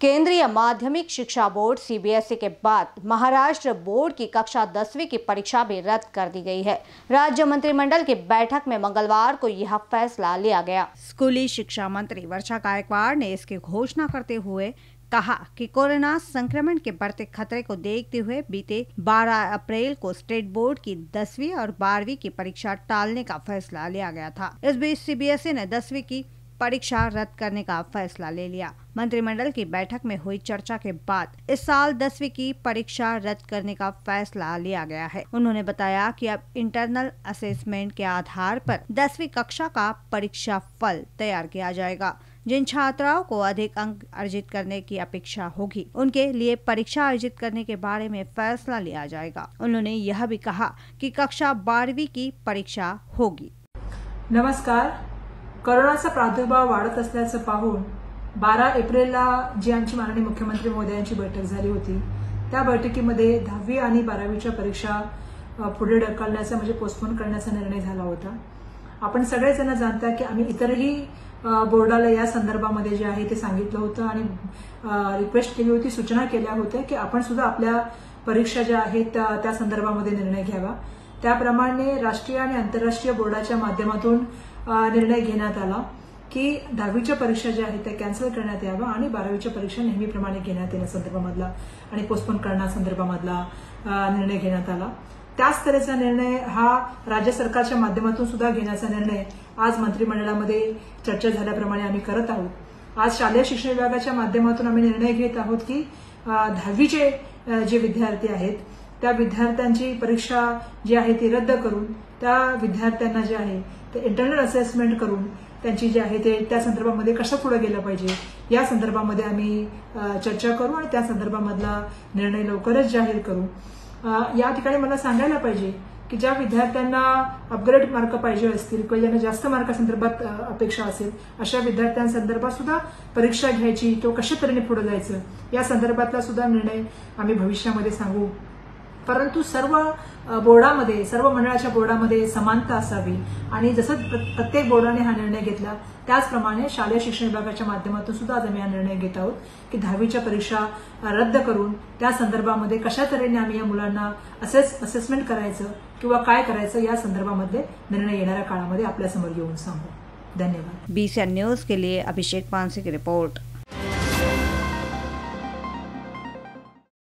केंद्रीय माध्यमिक शिक्षा बोर्ड सीबीएसई के बाद महाराष्ट्र बोर्ड की कक्षा दसवीं की परीक्षा भी रद्द कर दी गई है। राज्य मंत्रिमंडल की बैठक में मंगलवार को यह फैसला लिया गया। स्कूली शिक्षा मंत्री वर्षा गायकवाड़ ने इसकी घोषणा करते हुए कहा कि कोरोना संक्रमण के बढ़ते खतरे को देखते हुए बीते 12 अप्रैल को स्टेट बोर्ड की दसवीं और बारहवीं की परीक्षा टालने का फैसला लिया गया था। इस बीच सीबीएसई ने दसवीं की परीक्षा रद्द करने का फैसला ले लिया। मंत्रिमंडल की बैठक में हुई चर्चा के बाद इस साल दसवीं की परीक्षा रद्द करने का फैसला लिया गया है। उन्होंने बताया कि अब इंटरनल असेसमेंट के आधार पर दसवीं कक्षा का परीक्षा फल तैयार किया जाएगा। जिन छात्राओं को अधिक अंक अर्जित करने की अपेक्षा होगी, उनके लिए परीक्षा अर्जित करने के बारे में फैसला लिया जाएगा। उन्होंने यह भी कहा कि कक्षा बारहवीं की परीक्षा होगी। नमस्कार करोनाचा प्रादुर्भाव वाढत असल्याचं पाहून बारा एप्रिलला जी आमची माननीय मुख्यमंत्री मोदयांची बैठक झाली होती त्या बैठकीमध्ये दहावी आणि बारावीच्या परीक्षा पुढे ढकलण्याचा म्हणजे पोस्टपोन करण्याचा निर्णय झाला होता. आपण सगळेजण जाणता की आम्ही इतरही बोर्डाला या संदर्भामध्ये जे आहे ते सांगितलं होतं आणि रिक्वेस्ट केली होती सूचना केल्या होत्या की आपण सुद्धा आपल्या परीक्षा ज्या आहेत त्या त्या संदर्भामध्ये निर्णय घ्यावा. त्याप्रमाणे राष्ट्रीय आणि आंतरराष्ट्रीय बोर्डाच्या माध्यमातून निर्णय घेण्यात आला की दहावीच्या परीक्षा ज्या आहेत त्या कॅन्सल करण्यात याव्या आणि बारावीच्या परीक्षा नेहमीप्रमाणे घेण्यात येण्यासंदर्भामधला आणि पोस्टपोन करण्यासंदर्भामधला निर्णय घेण्यात आला. त्याच तऱ्हेचा निर्णय हा राज्य सरकारच्या माध्यमातून सुद्धा घेण्याचा निर्णय आज मंत्रिमंडळामध्ये चर्चा झाल्याप्रमाणे आम्ही करत आहोत. आज शालेय शिक्षण विभागाच्या माध्यमातून आम्ही निर्णय घेत आहोत की दहावीचे जे विद्यार्थी आहेत त्या विद्यार्थ्यांची परीक्षा जी आहे ती रद्द करून त्या विद्यार्थ्यांना जे आहे ते इंटरनल असेसमेंट करून त्यांची जी आहे ते त्या संदर्भामध्ये कसं पुढे गेलं पाहिजे या संदर्भामध्ये आम्ही चर्चा करू आणि त्या संदर्भामधला निर्णय लवकरच जाहीर करू. या ठिकाणी मला सांगायला पाहिजे की ज्या विद्यार्थ्यांना अपग्रेड मार्क पाहिजे असतील किंवा ज्यांना जास्त मार्कासंदर्भात अपेक्षा असेल अशा विद्यार्थ्यांसंदर्भात सुद्धा परीक्षा घ्यायची किंवा कशा तऱ्हेने पुढे जायचं या संदर्भातला सुद्धा निर्णय आम्ही भविष्यामध्ये सांगू. परंतु सर्व बोर्डामध्ये सर्व मंडळाच्या बोर्डामध्ये समानता असावी. आणि जसं प्रत्येक बोर्डाने हा निर्णय घेतला त्याचप्रमाणे शालेय शिक्षण विभागाच्या माध्यमातून सुद्धा आज आम्ही हा निर्णय घेत आहोत की दहावीच्या परीक्षा रद्द करून त्या संदर्भामध्ये कशा तऱ्हेने आम्ही या मुलांना असेस असेसमेंट करायचं किंवा काय करायचं या संदर्भामध्ये निर्णय येणाऱ्या काळामध्ये आपल्यासमोर येऊन सांगू. धन्यवाद. बीसीएन न्यूज के लिए अभिषेक पानसे की रिपोर्ट